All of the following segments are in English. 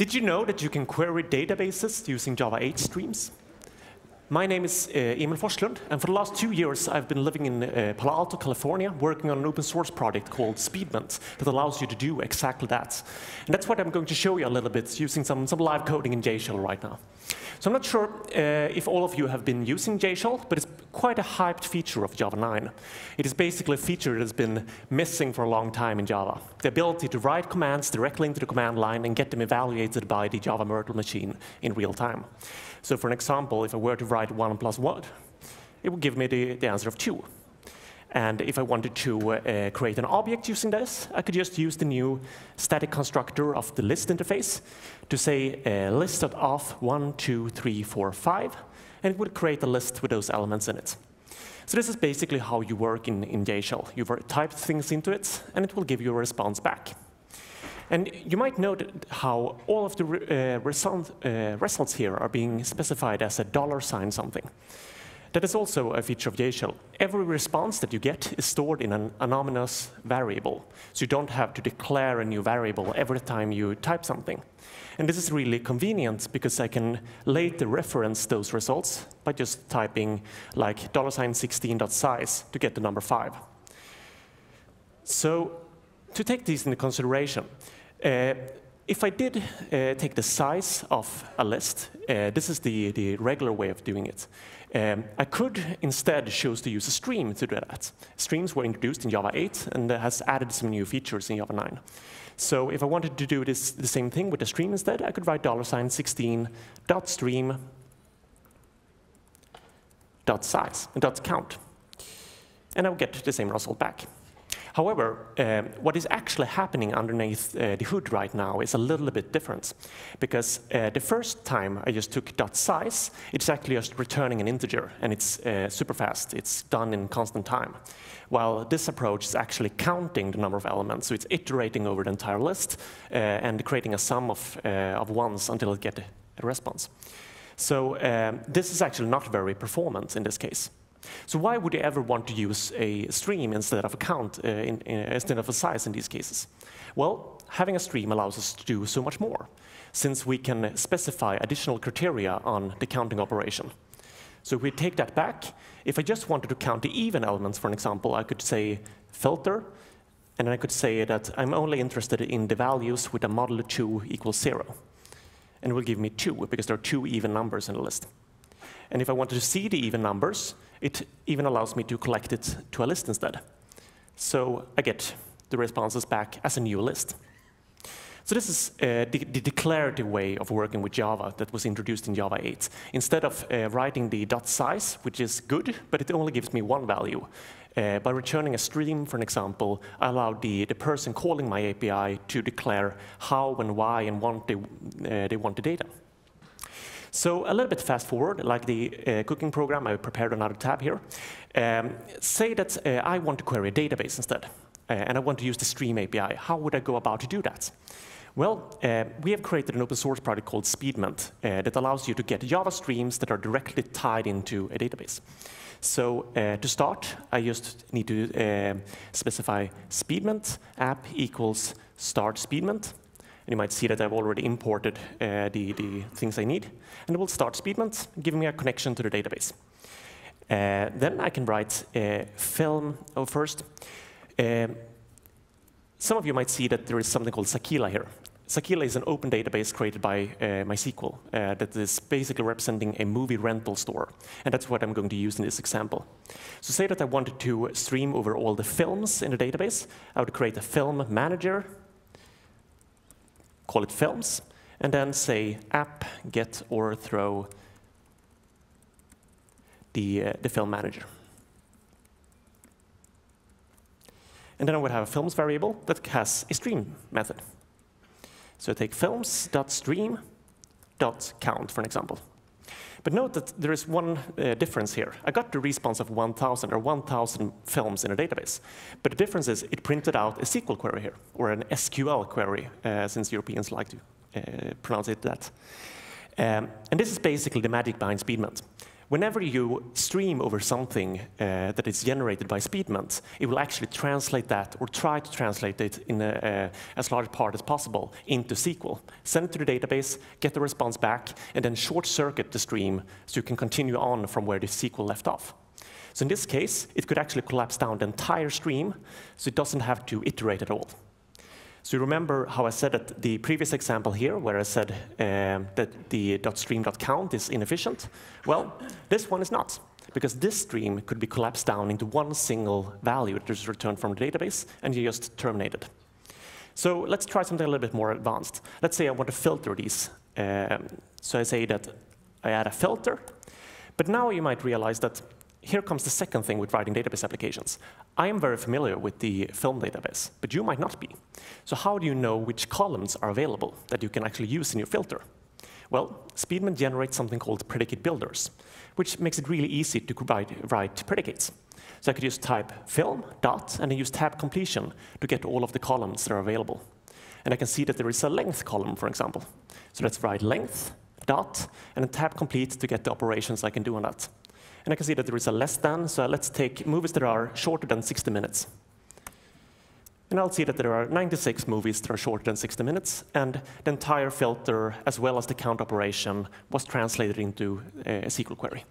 Did you know that you can query databases using Java 8 streams? My name is uh, Emil Forslund, and for the last two years I've been living in uh, Palo Alto, California, working on an open source project called Speedment that allows you to do exactly that. And that's what I'm going to show you a little bit using some, some live coding in JShell right now. So I'm not sure uh, if all of you have been using JShell, but it's quite a hyped feature of Java 9. It is basically a feature that has been missing for a long time in Java. The ability to write commands directly into the command line and get them evaluated by the Java virtual machine in real time. So for an example, if I were to write 1 plus 1, it would give me the, the answer of 2. And if I wanted to uh, create an object using this, I could just use the new static constructor of the list interface to say uh, list of 1, 2, 3, 4, 5, and it would create a list with those elements in it. So this is basically how you work in, in JShell. You type things into it, and it will give you a response back. And you might note how all of the uh, result, uh, results here are being specified as a dollar sign something. That is also a feature of JShell. Every response that you get is stored in an anonymous variable. So you don't have to declare a new variable every time you type something. And this is really convenient because I can later reference those results by just typing like $16.size to get the number 5. So to take these into consideration, uh, if I did uh, take the size of a list, uh, this is the, the regular way of doing it. Um, I could instead choose to use a stream to do that. Streams were introduced in Java 8 and has added some new features in Java 9. So if I wanted to do this, the same thing with a stream instead, I could write $16 dot stream dot size dot count, and I would get the same result back. However, uh, what is actually happening underneath uh, the hood right now is a little bit different. Because uh, the first time I just took dot size, it's actually just returning an integer, and it's uh, super fast. It's done in constant time. While this approach is actually counting the number of elements, so it's iterating over the entire list uh, and creating a sum of, uh, of ones until it gets a response. So um, this is actually not very performant in this case. So why would you ever want to use a stream instead of a count, uh, in, in, instead of a size in these cases? Well, having a stream allows us to do so much more, since we can specify additional criteria on the counting operation. So if we take that back, if I just wanted to count the even elements, for an example, I could say filter, and I could say that I'm only interested in the values with a modulo 2 equals 0. And it will give me 2, because there are two even numbers in the list. And if I wanted to see the even numbers, it even allows me to collect it to a list instead. So I get the responses back as a new list. So this is uh, the, the, declarative way of working with Java that was introduced in Java 8. Instead of uh, writing the dot size, which is good, but it only gives me one value, uh, by returning a stream, for an example, I allow the, the person calling my API to declare how and why and want they, uh, they want the data. So a little bit fast forward, like the uh, cooking program, I prepared another tab here. Um, say that uh, I want to query a database instead, uh, and I want to use the Stream API. How would I go about to do that? Well, uh, we have created an open source project called Speedment uh, that allows you to get Java streams that are directly tied into a database. So uh, to start, I just need to specify Speedment app equals start Speedment. And you might see that I've already imported uh, the, the things I need. And it will start Speedment, giving me a connection to the database. Uh, then I can write a film oh, first. Uh, some of you might see that there is something called Sakila here. Sakila is an open database created by uh, MySQL uh, that is basically representing a movie rental store. And that's what I'm going to use in this example. So say that I wanted to stream over all the films in the database. I would create a film manager call it films, and then say app get or throw the, uh, the film manager. And then I would have a films variable that has a stream method. So I take films.stream.count, for an example. But note that there is one uh, difference here. I got the response of 1,000 or 1,000 films in a database. But the difference is it printed out a SQL query here, or an SQL query, uh, since Europeans like to uh, pronounce it that. Um, and this is basically the magic behind Speedment. Whenever you stream over something uh, that is generated by Speedment, it will actually translate that or try to translate it in a, a, as large part as possible into SQL. Send it to the database, get the response back, and then short circuit the stream so you can continue on from where the SQL left off. So in this case, it could actually collapse down the entire stream, so it doesn't have to iterate at all. So you remember how I said at the previous example here, where I said um, that the .stream.count is inefficient? Well, this one is not, because this stream could be collapsed down into one single value that is returned from the database, and you just terminate it. So let's try something a little bit more advanced. Let's say I want to filter these. Um, so I say that I add a filter, but now you might realize that here comes the second thing with writing database applications. I am very familiar with the film database, but you might not be. So how do you know which columns are available that you can actually use in your filter? Well, Speedment generates something called predicate builders, which makes it really easy to write, write predicates. So I could just type film dot and then use tab completion to get all of the columns that are available. And I can see that there is a length column, for example. So let's write length dot and then tab complete to get the operations I can do on that. And I can see that there is a less than, so let's take movies that are shorter than 60 minutes. And I'll see that there are 96 movies that are shorter than 60 minutes, and the entire filter, as well as the count operation, was translated into a SQL query.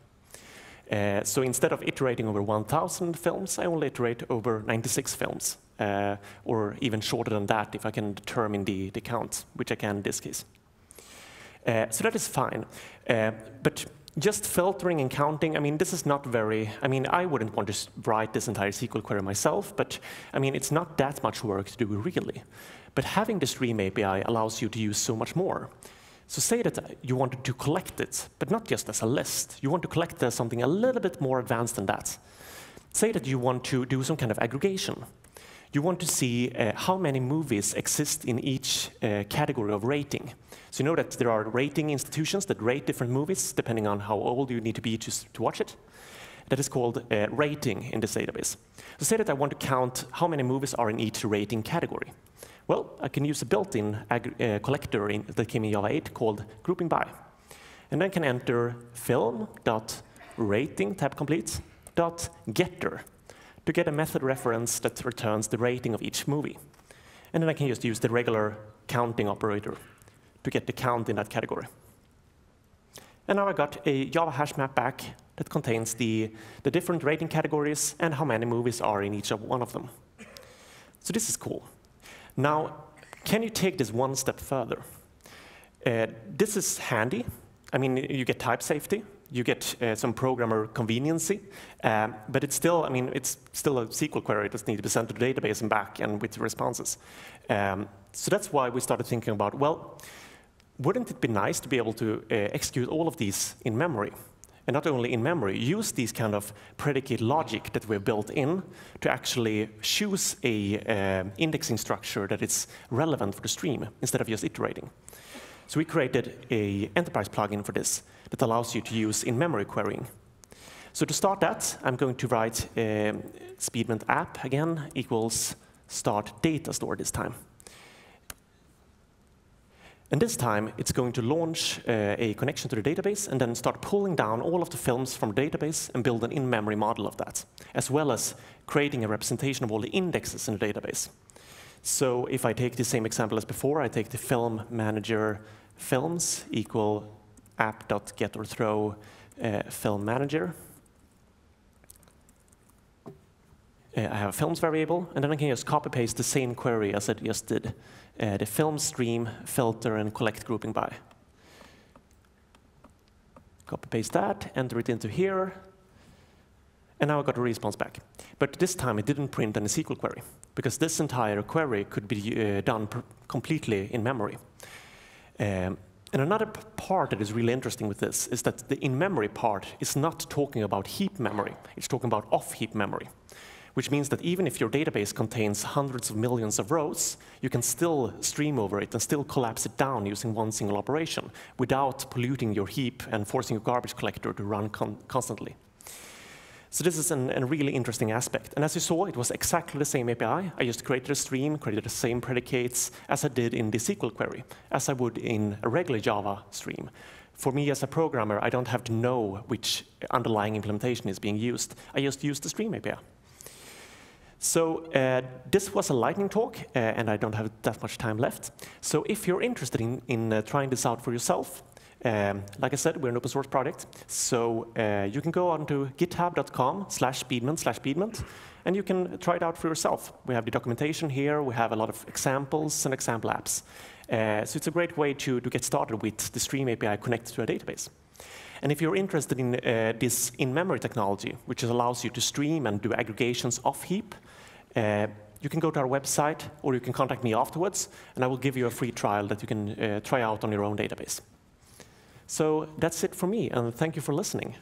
Uh, so instead of iterating over 1,000 films, I only iterate over 96 films, uh, or even shorter than that if I can determine the, the count, which I can in this case. Uh, so that is fine. Uh, but just filtering and counting, I mean, this is not very, I mean, I wouldn't want to write this entire SQL query myself, but I mean, it's not that much work to do really. But having the stream API allows you to use so much more. So say that uh, you wanted to collect it, but not just as a list. You want to collect as something a little bit more advanced than that. Say that you want to do some kind of aggregation. You want to see uh, how many movies exist in each uh, category of rating. So you know that there are rating institutions that rate different movies depending on how old you need to be to, to watch it. That is called uh, rating in this database. So say that I want to count how many movies are in each rating category. Well, I can use a built-in uh, collector in, that came in Java 8 called grouping by. And then I can enter film.rating, tab complete, dot getter to get a method reference that returns the rating of each movie. And then I can just use the regular counting operator to get the count in that category. And now I got a Java hash map back that contains the, the different rating categories and how many movies are in each of one of them. So this is cool. Now, can you take this one step further? Uh, this is handy. I mean, you get type safety, you get uh, some programmer conveniency, um, but it's still, I mean, it's still a SQL query that needs to be sent to the database and back and with the responses. Um, so that's why we started thinking about, well, wouldn't it be nice to be able to uh, execute all of these in memory? And not only in memory, use these kind of predicate logic that we've built in to actually choose a uh, indexing structure that is relevant for the stream instead of just iterating. So we created a enterprise plugin for this that allows you to use in-memory querying. So to start that, I'm going to write um, Speedment app again equals start data store this time. And this time, it's going to launch uh, a connection to the database and then start pulling down all of the films from the database and build an in-memory model of that, as well as creating a representation of all the indexes in the database. So if I take the same example as before, I take the film manager films equal app.getOrThrow uh, film manager. Uh, I have a films variable, and then I can just copy paste the same query as I just did uh, the film stream, filter, and collect grouping by. Copy paste that, enter it into here, and now I got a response back. But this time it didn't print any SQL query, because this entire query could be uh, done completely in memory. Um, and another part that is really interesting with this is that the in-memory part is not talking about heap memory, it's talking about off-heap memory which means that even if your database contains hundreds of millions of rows, you can still stream over it and still collapse it down using one single operation without polluting your heap and forcing your garbage collector to run con constantly. So this is an, a really interesting aspect. And as you saw, it was exactly the same API. I just created a stream, created the same predicates as I did in the SQL query, as I would in a regular Java stream for me as a programmer, I don't have to know which underlying implementation is being used. I just use the Stream API. So uh, this was a lightning talk, uh, and I don't have that much time left. So if you're interested in, in uh, trying this out for yourself, um, like I said, we're an open source project, so uh, you can go on to github.com slash speedment slash speedment, and you can try it out for yourself. We have the documentation here, we have a lot of examples and example apps. Uh, so it's a great way to, to get started with the Stream API connected to a database. And if you're interested in uh, this in-memory technology, which allows you to stream and do aggregations off heap, uh, you can go to our website or you can contact me afterwards, and I will give you a free trial that you can uh, try out on your own database. So that's it for me, and thank you for listening.